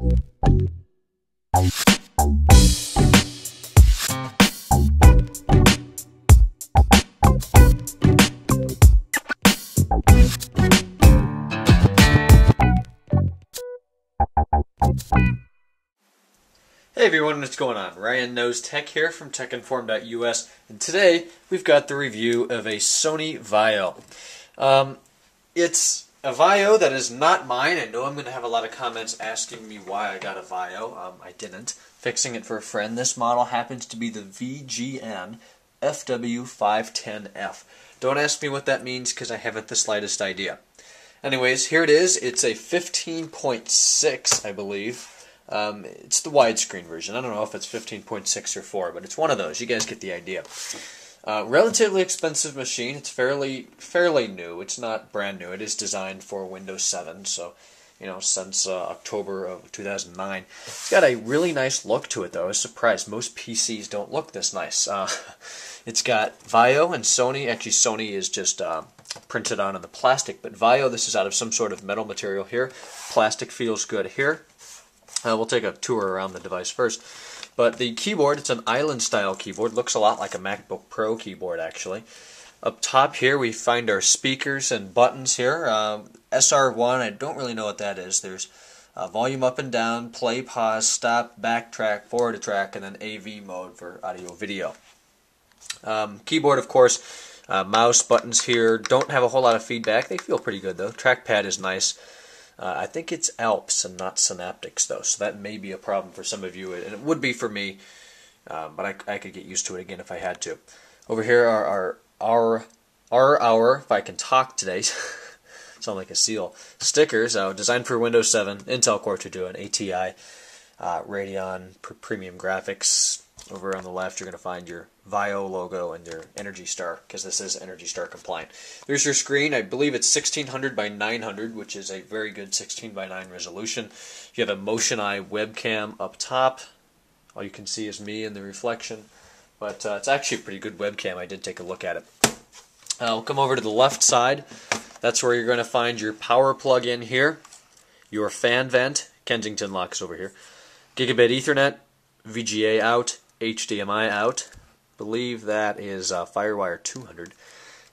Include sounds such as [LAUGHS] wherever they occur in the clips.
Hey everyone, what's going on? Ryan Knows Tech here from TechInform.us, and today we've got the review of a Sony Vaio. Um, it's a Vaio that is not mine. I know I'm going to have a lot of comments asking me why I got a Vaio. Um, I didn't. Fixing it for a friend. This model happens to be the VGN FW510F. Don't ask me what that means because I haven't the slightest idea. Anyways, here it is. It's a 15.6, I believe. Um, it's the widescreen version. I don't know if it's 15.6 or 4, but it's one of those. You guys get the idea. Uh, relatively expensive machine. It's fairly fairly new. It's not brand new. It is designed for Windows 7, so you know since uh, October of 2009. It's got a really nice look to it, though. I was surprised. Most PCs don't look this nice. Uh, [LAUGHS] it's got Vaio and Sony. Actually, Sony is just uh, printed on in the plastic, but Vaio, this is out of some sort of metal material here. Plastic feels good here. Uh, we'll take a tour around the device first. But the keyboard, it's an island style keyboard. Looks a lot like a MacBook Pro keyboard actually. Up top here we find our speakers and buttons here. Uh, SR1, I don't really know what that is. There's uh, volume up and down, play, pause, stop, backtrack, forward a track, and then AV mode for audio video. Um, keyboard, of course, uh, mouse buttons here. Don't have a whole lot of feedback. They feel pretty good though. Trackpad is nice. Uh, I think it's Alps and not Synaptics, though, so that may be a problem for some of you, and it would be for me, uh, but I, I, could get used to it again if I had to. Over here are our our our hour, if I can talk today, [LAUGHS] sound like a seal. Stickers, uh, designed for Windows 7, Intel Core 2 Duo, ATI, uh, Radeon premium graphics, over on the left, you're going to find your Vaio logo and your Energy Star, because this is Energy Star compliant. There's your screen. I believe it's 1600 by 900, which is a very good 16 by 9 resolution. You have a Motion Eye webcam up top. All you can see is me in the reflection, but uh, it's actually a pretty good webcam. I did take a look at it. Uh, we'll come over to the left side. That's where you're going to find your power plug in here, your fan vent, Kensington locks over here, gigabit Ethernet, VGA out, HDMI out. Believe that is uh, FireWire 200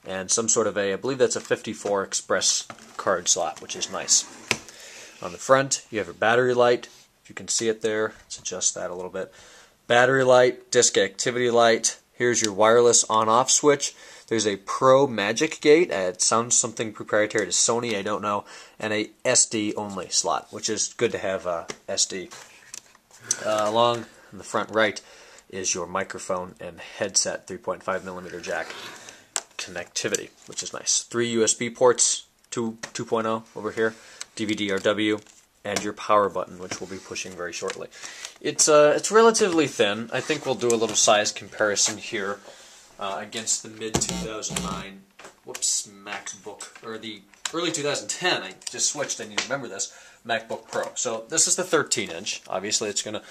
and some sort of a, I believe that's a 54 express card slot, which is nice. On the front, you have a battery light. If you can see it there, let's adjust that a little bit. Battery light, disk activity light. Here's your wireless on-off switch. There's a Pro Magic Gate. Uh, it sounds something proprietary to Sony, I don't know. And a SD only slot, which is good to have uh, SD. Uh, along the front right, is your microphone and headset 3.5 millimeter jack connectivity, which is nice. Three USB ports, two 2.0 over here, DVD-RW, and your power button, which we'll be pushing very shortly. It's uh, it's relatively thin. I think we'll do a little size comparison here uh, against the mid 2009 whoops MacBook or the early 2010. I just switched. I need to remember this MacBook Pro. So this is the 13 inch. Obviously, it's going to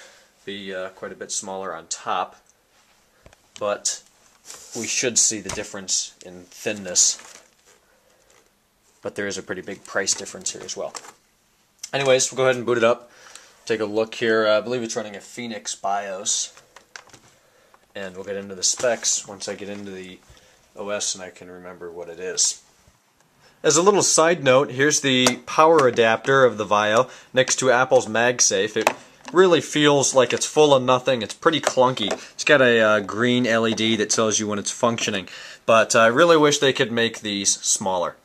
be uh, quite a bit smaller on top, but we should see the difference in thinness. But there is a pretty big price difference here as well. Anyways, we'll go ahead and boot it up. Take a look here. Uh, I believe it's running a Phoenix BIOS. And we'll get into the specs once I get into the OS and I can remember what it is. As a little side note, here's the power adapter of the Vaio next to Apple's MagSafe. It really feels like it's full of nothing. It's pretty clunky. It's got a uh, green LED that tells you when it's functioning. But uh, I really wish they could make these smaller.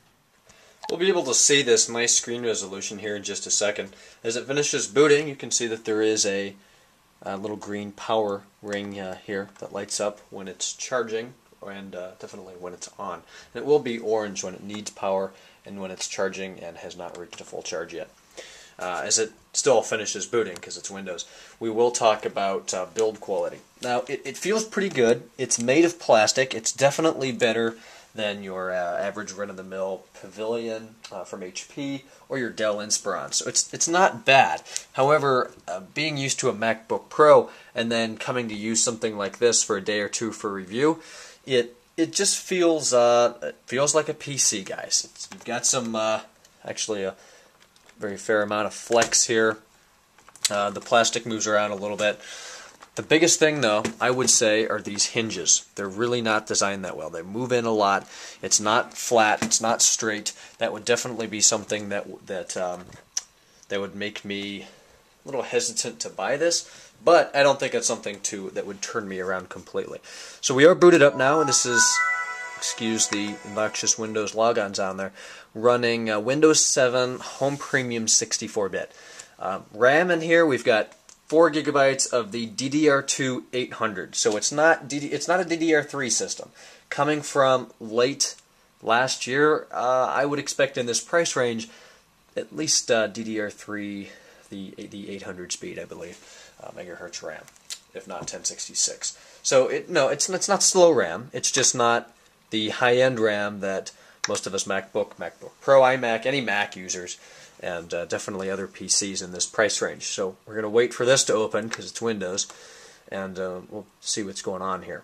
We'll be able to see this nice screen resolution here in just a second. As it finishes booting, you can see that there is a, a little green power ring uh, here that lights up when it's charging and uh, definitely when it's on. And it will be orange when it needs power and when it's charging and has not reached a full charge yet uh, as it still finishes booting because it's Windows. We will talk about uh, build quality. Now, it, it feels pretty good. It's made of plastic. It's definitely better than your uh, average run-of-the-mill Pavilion uh, from HP or your Dell Inspiron. So it's it's not bad. However, uh, being used to a MacBook Pro and then coming to use something like this for a day or two for review, it it just feels uh, it feels like a PC, guys. It's, you've got some uh, actually a very fair amount of flex here. Uh, the plastic moves around a little bit. The biggest thing, though, I would say, are these hinges. They're really not designed that well. They move in a lot. It's not flat. It's not straight. That would definitely be something that that um, that would make me a little hesitant to buy this. But I don't think it's something to that would turn me around completely. So we are booted up now, and this is excuse the obnoxious Windows logons on there, running uh, Windows 7 Home Premium 64-bit. Um, RAM in here, we've got four gigabytes of the DDR2 800. So it's not DD, it's not a DDR3 system. Coming from late last year, uh, I would expect in this price range at least uh, DDR3, the the 800 speed, I believe, uh, megahertz RAM, if not 1066. So it no, it's it's not slow RAM. It's just not the high-end RAM that most of us MacBook, MacBook Pro, iMac, any Mac users and uh, definitely other PCs in this price range. So we're going to wait for this to open because it's Windows, and uh, we'll see what's going on here.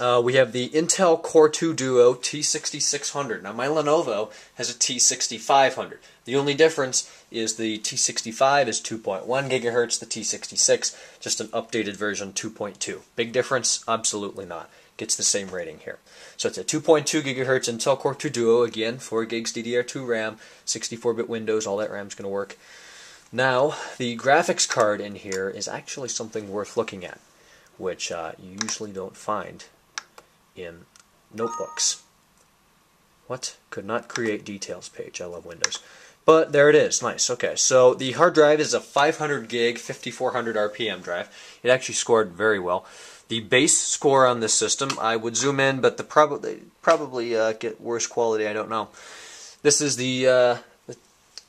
Uh, we have the Intel Core 2 Duo T6600. Now my Lenovo has a T6500. The only difference is the T65 is 2.1 gigahertz, the T66 just an updated version 2.2. Big difference? Absolutely not gets the same rating here. So it's a 2.2 gigahertz Intel Core 2 Duo, again, 4 gigs DDR2 RAM, 64-bit Windows, all that RAM's going to work. Now, the graphics card in here is actually something worth looking at, which uh, you usually don't find in notebooks. What? Could not create details page. I love Windows. But there it is. Nice. Okay, so the hard drive is a 500 gig, 5400 RPM drive. It actually scored very well. The base score on this system, I would zoom in, but the probably probably uh, get worse quality. I don't know. This is the, uh,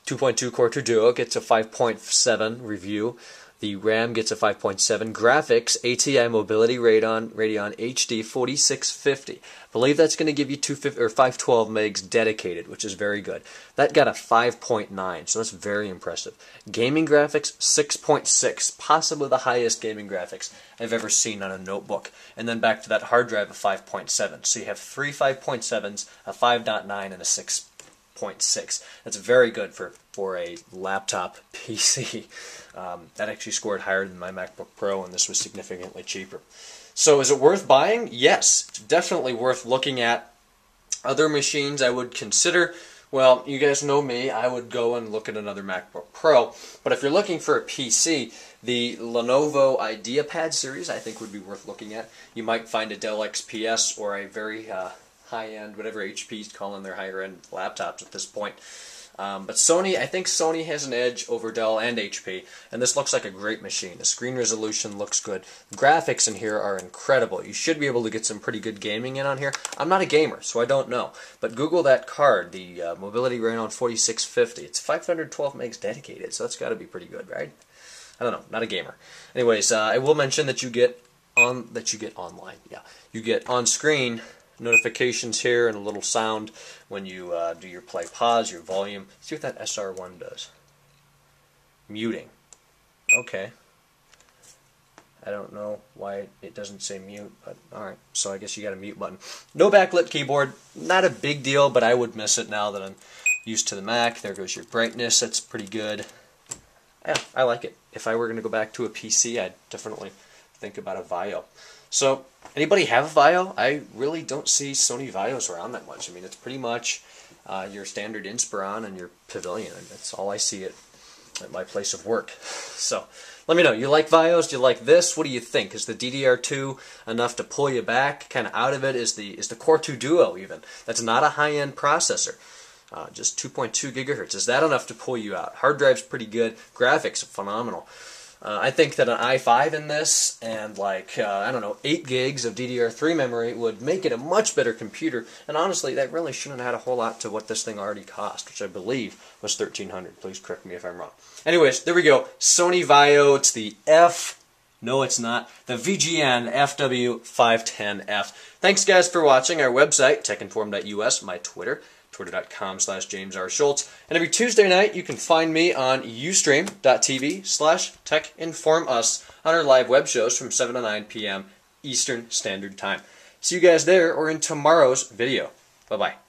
2.2 Core 2 Duo. Gets a 5.7 review. The RAM gets a 5.7. Graphics, ATI Mobility Radeon, Radeon HD 4650. I believe that's going to give you 250, or 512 megs dedicated, which is very good. That got a 5.9, so that's very impressive. Gaming graphics, 6.6, possibly the highest gaming graphics I've ever seen on a notebook. And then back to that hard drive of 5.7. So you have three 5.7s, a 5.9, and a 6. 0.6. That's very good for, for a laptop [LAUGHS] PC. Um, that actually scored higher than my MacBook Pro, and this was significantly cheaper. So is it worth buying? Yes, it's definitely worth looking at. Other machines I would consider, well, you guys know me, I would go and look at another MacBook Pro. But if you're looking for a PC, the Lenovo IdeaPad series I think would be worth looking at. You might find a Dell XPS or a very uh, high-end, whatever HP's calling their higher-end laptops at this point. Um, but Sony, I think Sony has an edge over Dell and HP, and this looks like a great machine. The screen resolution looks good. graphics in here are incredible. You should be able to get some pretty good gaming in on here. I'm not a gamer, so I don't know. But Google that card, the uh, Mobility Radeon 4650. It's 512 megs dedicated, so that's got to be pretty good, right? I don't know, not a gamer. Anyways, uh, I will mention that you get on that you get online. Yeah, you get on screen notifications here and a little sound when you uh, do your play pause, your volume. See what that SR1 does. Muting. Okay. I don't know why it doesn't say mute, but alright. So I guess you got a mute button. No backlit keyboard. Not a big deal, but I would miss it now that I'm used to the Mac. There goes your brightness. That's pretty good. Yeah, I like it. If I were going to go back to a PC, I'd definitely think about a VAIO. So, anybody have a VAIO? I really don't see Sony Vaios around that much. I mean, it's pretty much uh, your standard Inspiron and your Pavilion. That's all I see at, at my place of work. [LAUGHS] So, let me know. You like Vaios? Do you like this? What do you think? Is the DDR2 enough to pull you back kind of out of it? Is the is the Core 2 Duo even? That's not a high-end processor. Uh, just 2.2 gigahertz. Is that enough to pull you out? Hard drive's pretty good. Graphics phenomenal. Uh, I think that an i5 in this and like, uh, I don't know, 8 gigs of DDR3 memory would make it a much better computer. And honestly, that really shouldn't add a whole lot to what this thing already cost, which I believe was 1300 Please correct me if I'm wrong. Anyways, there we go. Sony VAIO, it's the F. No, it's not. The VGN FW510F. Thanks, guys, for watching. Our website, techinform.us, my Twitter, twitter.com slash James R. Schultz. And every Tuesday night, you can find me on ustream.tv slash techinformus on our live web shows from 7 to 9 p.m. Eastern Standard Time. See you guys there or in tomorrow's video. Bye-bye.